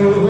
you.